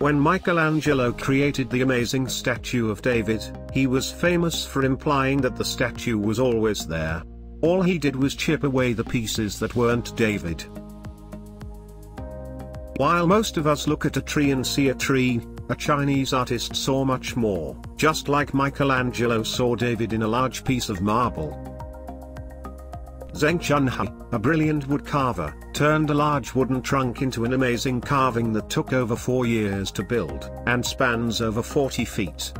When Michelangelo created the amazing statue of David, he was famous for implying that the statue was always there. All he did was chip away the pieces that weren't David. While most of us look at a tree and see a tree, a Chinese artist saw much more, just like Michelangelo saw David in a large piece of marble. Zheng Chunhui, a brilliant wood carver, turned a large wooden trunk into an amazing carving that took over four years to build, and spans over 40 feet.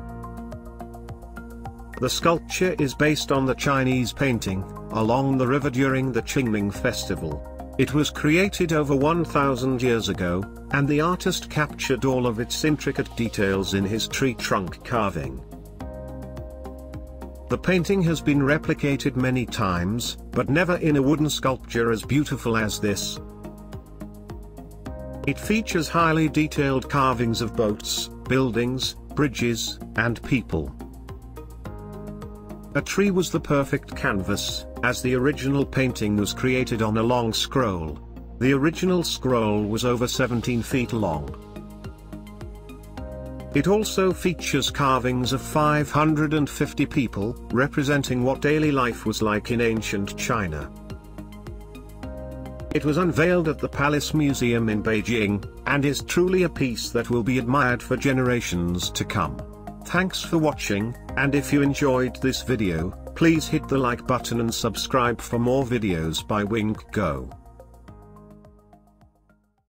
The sculpture is based on the Chinese painting, Along the River during the Qingming festival. It was created over 1000 years ago, and the artist captured all of its intricate details in his tree trunk carving. The painting has been replicated many times, but never in a wooden sculpture as beautiful as this. It features highly detailed carvings of boats, buildings, bridges, and people. A tree was the perfect canvas, as the original painting was created on a long scroll. The original scroll was over 17 feet long. It also features carvings of 550 people, representing what daily life was like in ancient China. It was unveiled at the Palace Museum in Beijing, and is truly a piece that will be admired for generations to come. Thanks for watching, and if you enjoyed this video, please hit the like button and subscribe for more videos by Winkgo.